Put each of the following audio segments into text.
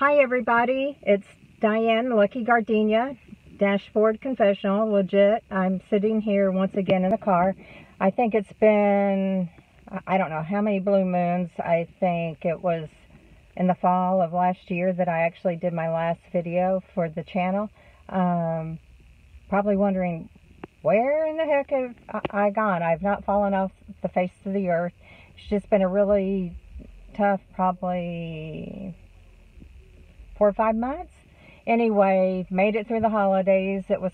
Hi everybody, it's Diane Lucky Gardenia, Dashboard Confessional, legit. I'm sitting here once again in the car. I think it's been, I don't know how many blue moons. I think it was in the fall of last year that I actually did my last video for the channel. Um, probably wondering, where in the heck have I gone? I've not fallen off the face of the earth. It's just been a really tough, probably four or five months. Anyway, made it through the holidays. It was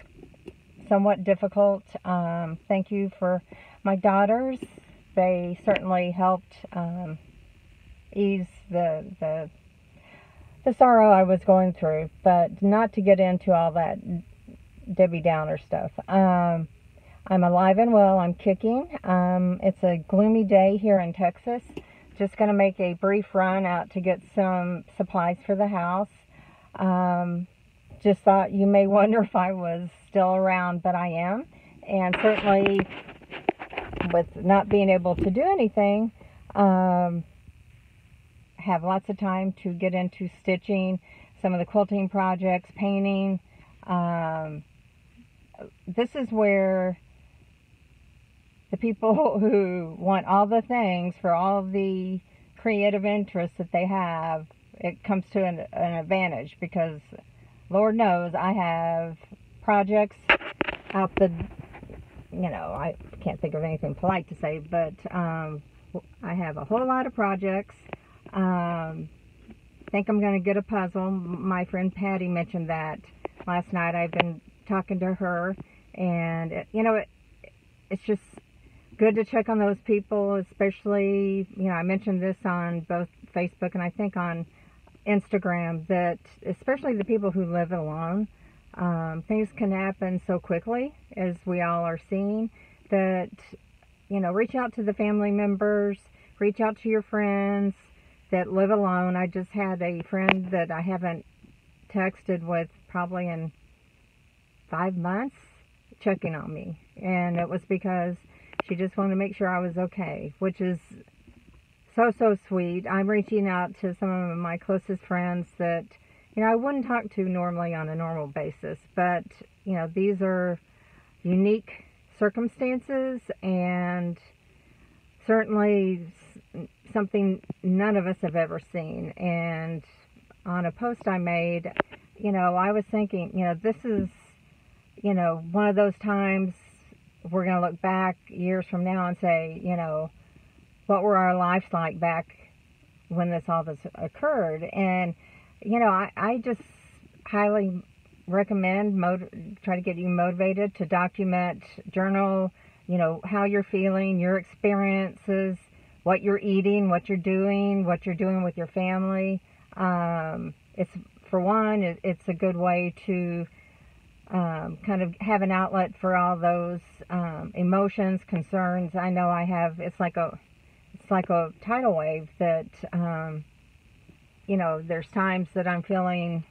somewhat difficult. Um, thank you for my daughters. They certainly helped um, ease the, the the sorrow I was going through, but not to get into all that Debbie Downer stuff. Um, I'm alive and well. I'm kicking. Um, it's a gloomy day here in Texas. Just going to make a brief run out to get some supplies for the house. Um, just thought you may wonder if I was still around, but I am. And certainly with not being able to do anything, um, have lots of time to get into stitching, some of the quilting projects, painting. Um, this is where the people who want all the things for all the creative interests that they have, it comes to an, an advantage because Lord knows I have projects out the, you know, I can't think of anything polite to say, but um, I have a whole lot of projects. Um, think I'm going to get a puzzle. My friend Patty mentioned that last night. I've been talking to her, and, it, you know, it, it's just good to check on those people, especially, you know, I mentioned this on both Facebook and I think on Instagram, that especially the people who live alone, um, things can happen so quickly, as we all are seeing, that, you know, reach out to the family members, reach out to your friends that live alone. I just had a friend that I haven't texted with probably in five months checking on me. And it was because she just wanted to make sure I was okay, which is so, so sweet. I'm reaching out to some of my closest friends that, you know, I wouldn't talk to normally on a normal basis, but, you know, these are unique circumstances and certainly something none of us have ever seen. And on a post I made, you know, I was thinking, you know, this is, you know, one of those times we're going to look back years from now and say, you know, what were our lives like back when this all this occurred? And, you know, I, I just highly recommend, try to get you motivated to document, journal, you know, how you're feeling, your experiences, what you're eating, what you're doing, what you're doing with your family. Um, it's, for one, it, it's a good way to um, kind of have an outlet for all those um, emotions, concerns. I know I have. It's like a, it's like a tidal wave that, um, you know, there's times that I'm feeling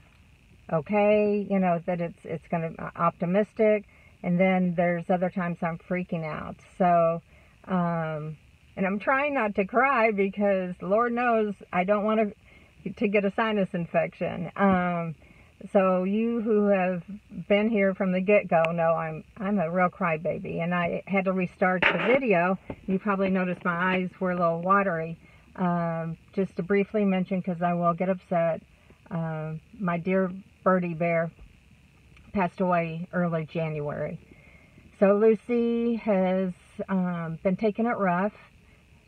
okay. You know that it's it's going to uh, optimistic, and then there's other times I'm freaking out. So, um, and I'm trying not to cry because Lord knows I don't want to to get a sinus infection. Um, so you who have been here from the get-go know I'm I'm a real crybaby, and I had to restart the video. You probably noticed my eyes were a little watery. Um, just to briefly mention, because I will get upset, um, my dear birdie bear passed away early January. So Lucy has um, been taking it rough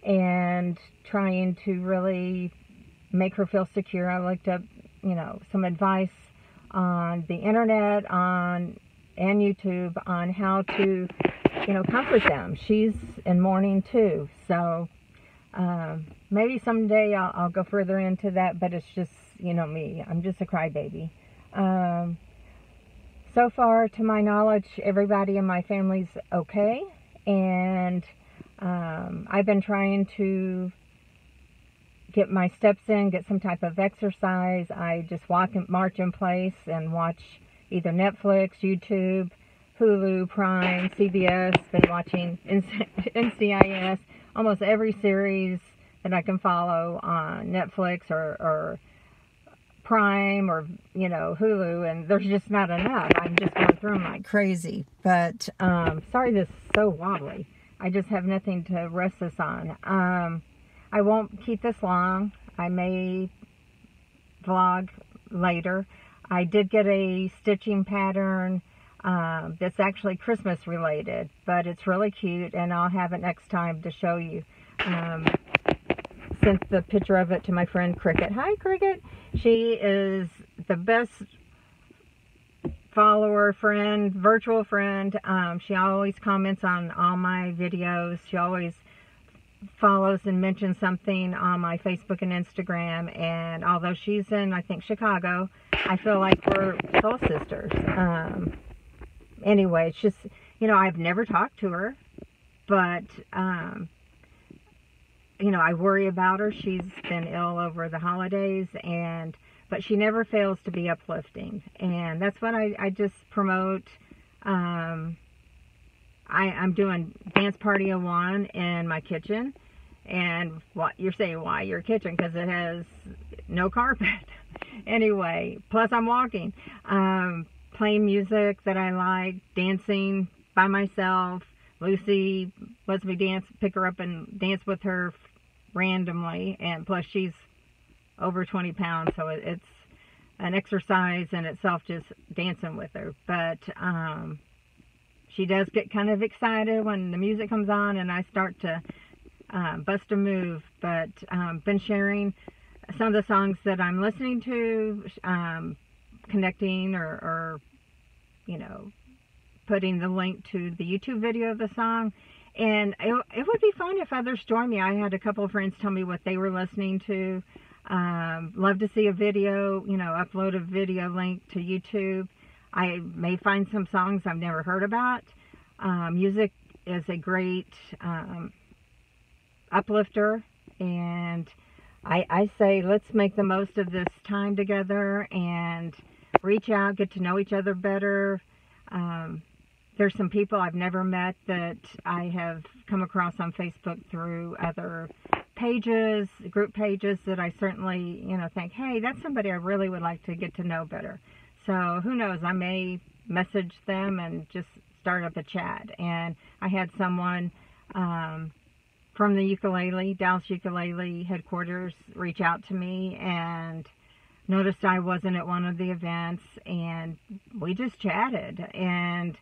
and trying to really make her feel secure. I looked up, you know, some advice on the internet, on and YouTube on how to, you know, comfort them. She's in mourning too, so um, maybe someday I'll, I'll, go further into that. But it's just, you know, me. I'm just a crybaby. Um, so far, to my knowledge, everybody in my family's okay, and um, I've been trying to get my steps in, get some type of exercise. I just walk and march in place and watch either Netflix, YouTube, Hulu, Prime, CBS, been watching NCIS, almost every series that I can follow on Netflix or, or Prime or, you know, Hulu, and there's just not enough. I'm just going through them like crazy. But, um, sorry this is so wobbly. I just have nothing to rest this on. Um, I won't keep this long. I may vlog later. I did get a stitching pattern um, that's actually Christmas related, but it's really cute, and I'll have it next time to show you. Um, sent the picture of it to my friend Cricket. Hi, Cricket. She is the best follower, friend, virtual friend. Um, she always comments on all my videos. She always follows and mentions something on my Facebook and Instagram. And although she's in, I think, Chicago, I feel like we're soul sisters. Um, anyway, it's just, you know, I've never talked to her, but, um, you know, I worry about her. She's been ill over the holidays and, but she never fails to be uplifting. And that's what I, I just promote. Um, I, I'm doing dance party of one in my kitchen. And what you're saying, why your kitchen? Because it has no carpet. anyway, plus I'm walking. Um, playing music that I like, dancing by myself. Lucy lets me dance, pick her up and dance with her randomly. And plus she's over 20 pounds, so it's an exercise in itself just dancing with her. But um, she does get kind of excited when the music comes on and I start to uh, bust a move. But um, been sharing some of the songs that I'm listening to, um, connecting or, or, you know, putting the link to the YouTube video of the song. And it, it would be fun if others join me. I had a couple of friends tell me what they were listening to. Um, love to see a video, you know, upload a video link to YouTube. I may find some songs I've never heard about. Um, music is a great um, uplifter and I, I say let's make the most of this time together and reach out, get to know each other better. Um, there's some people I've never met that I have come across on Facebook through other pages, group pages that I certainly, you know, think, hey, that's somebody I really would like to get to know better. So who knows, I may message them and just start up a chat. And I had someone um, from the ukulele, Dallas Ukulele headquarters, reach out to me and noticed I wasn't at one of the events, and we just chatted and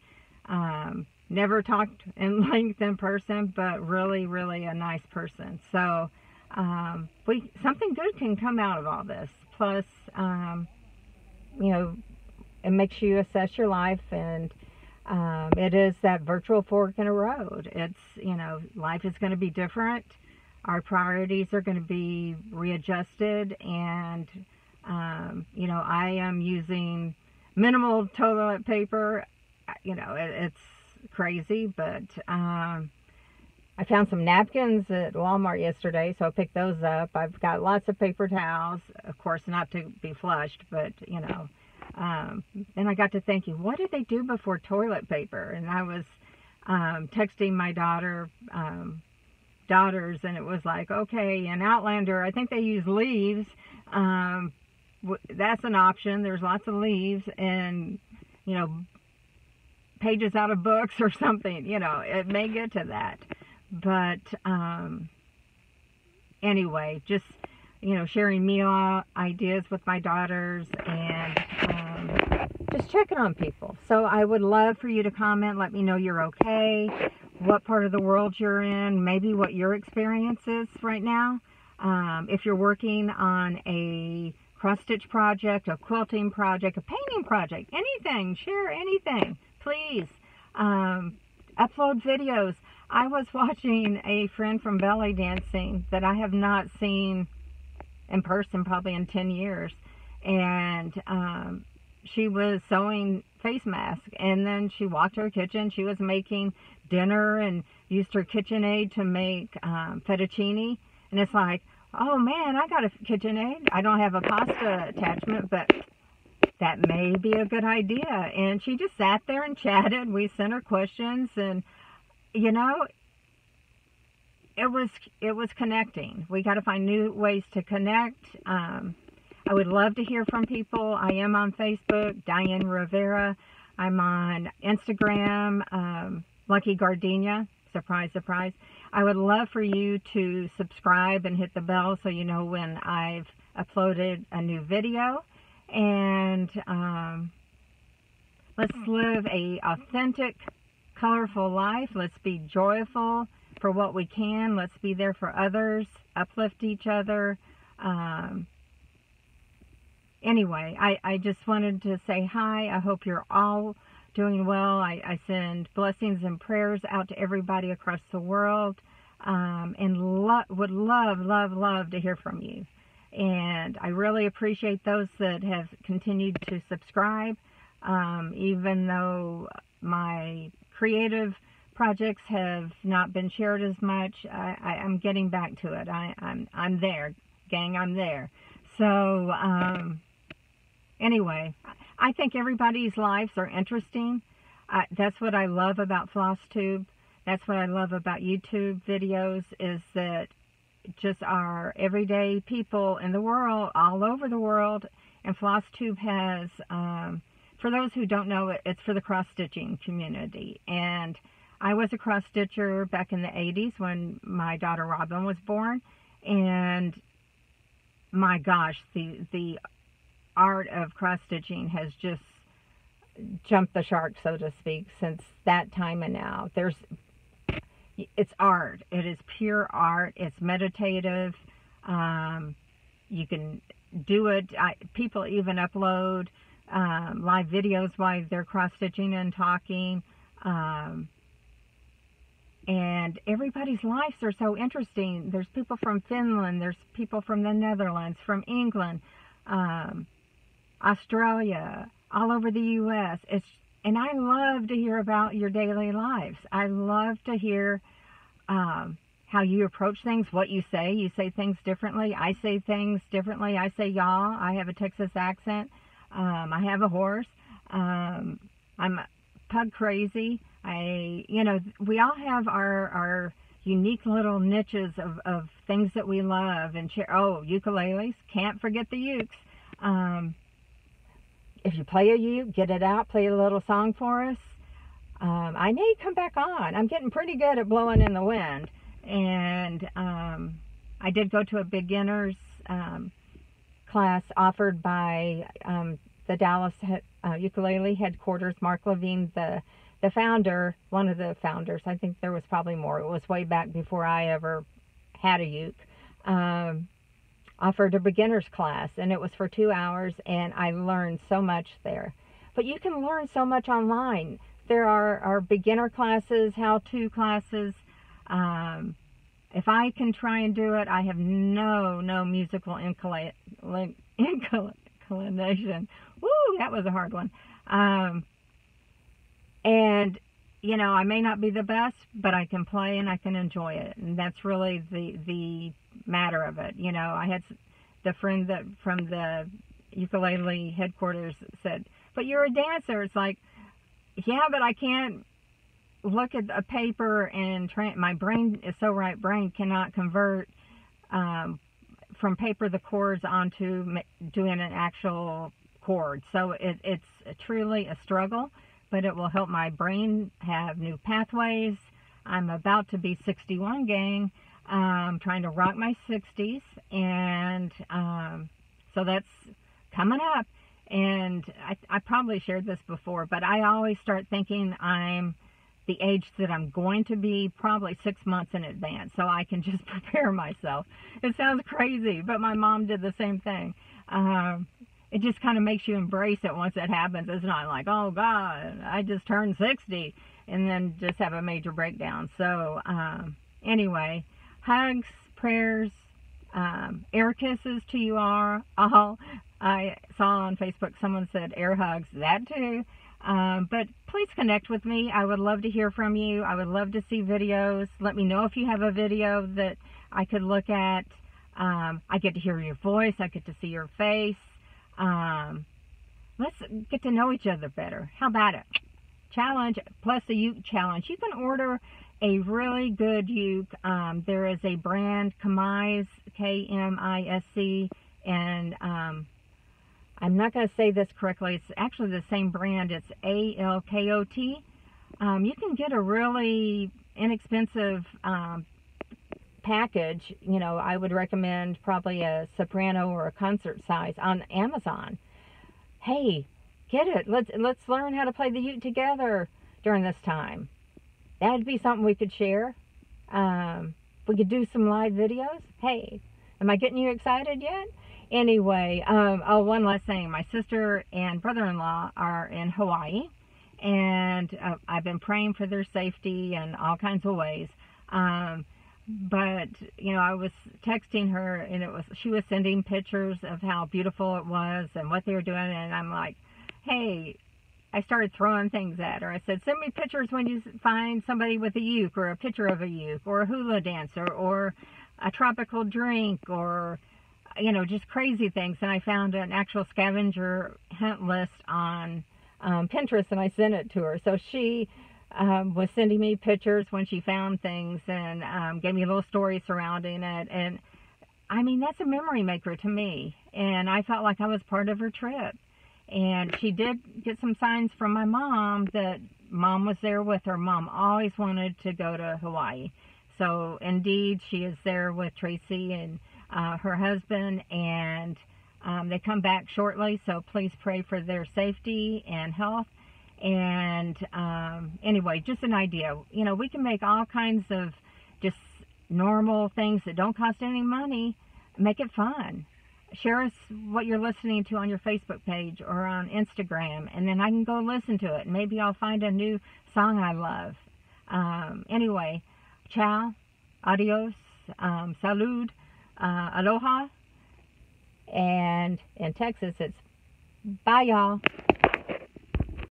um, never talked in length in person, but really, really a nice person. So um, we something good can come out of all this. Plus, um, you know, it makes you assess your life and um, it is that virtual fork in a road. It's, you know, life is going to be different. Our priorities are going to be readjusted. And, um, you know, I am using minimal toilet paper. You know, it, it's crazy, but um, I found some napkins at Walmart yesterday, so I picked those up. I've got lots of paper towels, of course, not to be flushed, but, you know, um, and I got to thinking, what did they do before toilet paper? And I was um, texting my daughter, um, daughters, and it was like, okay, in Outlander, I think they use leaves. Um, that's an option. There's lots of leaves and, you know, pages out of books or something. You know, it may get to that. But um, anyway, just, you know, sharing meal ideas with my daughters and just checking on people. So I would love for you to comment, let me know you're okay, what part of the world you're in, maybe what your experience is right now. Um, if you're working on a cross-stitch project, a quilting project, a painting project, anything, share anything, please. Um, upload videos. I was watching a friend from belly dancing that I have not seen in person probably in 10 years. And um, she was sewing face masks and then she walked to her kitchen. She was making dinner and used her KitchenAid to make um, fettuccine. And it's like, oh man, I got a KitchenAid. I don't have a pasta attachment, but that may be a good idea. And she just sat there and chatted. We sent her questions and, you know, it was, it was connecting. We got to find new ways to connect. Um, I would love to hear from people. I am on Facebook, Diane Rivera. I'm on Instagram, um, Lucky Gardenia. Surprise, surprise. I would love for you to subscribe and hit the bell so you know when I've uploaded a new video. And um, let's live a authentic, colorful life. Let's be joyful for what we can. Let's be there for others, uplift each other. Um, anyway, I, I just wanted to say hi. I hope you're all doing well. I, I send blessings and prayers out to everybody across the world um, and lo- would love, love, love to hear from you. And I really appreciate those that have continued to subscribe, um, even though my creative projects have not been shared as much. I, am getting back to it. I, I'm I'm there, gang. I'm there. So um, anyway, I think everybody's lives are interesting. Uh, that's what I love about FlossTube. That's what I love about YouTube videos is that just our everyday people in the world, all over the world, and FlossTube has, um, for those who don't know it, it's for the cross-stitching community. And I was a cross-stitcher back in the 80s when my daughter Robin was born. And my gosh, the, the art of cross-stitching has just jumped the shark, so to speak, since that time and now. There's, it's art. It is pure art. It's meditative. Um, you can do it. I, people even upload um, live videos while they're cross-stitching and talking. Um, and everybody's lives are so interesting. There's people from Finland. There's people from the Netherlands, from England. Um, Australia, all over the U.S. It's and I love to hear about your daily lives. I love to hear um, how you approach things, what you say. You say things differently. I say things differently. I say y'all. I have a Texas accent. Um, I have a horse. Um, I'm pug crazy. I, you know, we all have our our unique little niches of, of things that we love and share. Oh, ukuleles. Can't forget the ukes. Um, if you play a uke, get it out, play a little song for us. Um, I may come back on. I'm getting pretty good at blowing in the wind. And um, I did go to a beginner's um, class offered by um, the Dallas uh, ukulele headquarters, Mark Levine, the the founder, one of the founders. I think there was probably more. It was way back before I ever had a uke. Um, offered a beginner's class and it was for two hours and I learned so much there. But you can learn so much online. There are, are beginner classes, how-to classes. Um, if I can try and do it, I have no, no musical inclination. Woo, that was a hard one. Um, and, you know, I may not be the best, but I can play and I can enjoy it. And that's really the, the matter of it. You know, I had the friend that from the ukulele headquarters said, "But you're a dancer." It's like, yeah, but I can't look at a paper and tra- my brain is so right brain cannot convert um, from paper the chords onto doing an actual chord. So it, it's truly a struggle, but it will help my brain have new pathways. I'm about to be 61, gang, um, trying to rock my 60s, and um, so that's coming up. And I, I probably shared this before, but I always start thinking I'm the age that I'm going to be probably six months in advance, so I can just prepare myself. It sounds crazy, but my mom did the same thing. Um, it just kind of makes you embrace it once it happens. It's not like, oh God, I just turned 60, and then just have a major breakdown. So um, anyway, hugs, prayers, um, air kisses to you all. I saw on Facebook someone said air hugs, that too. Um, but please connect with me. I would love to hear from you. I would love to see videos. Let me know if you have a video that I could look at. Um, I get to hear your voice. I get to see your face. Um, let's get to know each other better. How about it? Challenge plus a uke challenge. You can order a really good uke. Um, there is a brand, Kmisc, K-M-I-S-C, and um, I'm not going to say this correctly. It's actually the same brand. It's A-L-K-O-T. Um, you can get a really inexpensive um, package. You know, I would recommend probably a soprano or a concert size on Amazon. Hey, get it. Let's let's learn how to play the uke together during this time. That'd be something we could share. Um, we could do some live videos. Hey, am I getting you excited yet? Anyway, um, oh, one last thing. My sister and brother-in-law are in Hawaii, and uh, I've been praying for their safety in all kinds of ways. Um, but you know, I was texting her, and it was she was sending pictures of how beautiful it was and what they were doing, and I'm like, hey. I started throwing things at her. I said, send me pictures when you find somebody with a uke or a picture of a uke or a hula dancer or a tropical drink or you know, just crazy things. And I found an actual scavenger hunt list on um, Pinterest and I sent it to her. So she um, was sending me pictures when she found things and um, gave me a little story surrounding it. And I mean, that's a memory maker to me. And I felt like I was part of her trip. And she did get some signs from my mom that mom was there with her. Mom always wanted to go to Hawaii. So indeed, she is there with Tracy and uh, her husband, and um, they come back shortly. So please pray for their safety and health. And um, anyway, just an idea. You know, we can make all kinds of just normal things that don't cost any money, make it fun. Share us what you're listening to on your Facebook page or on Instagram, and then I can go listen to it. Maybe I'll find a new song I love. Um, anyway, ciao, adios, um, salud uh, aloha. And in Texas, it's bye, y'all.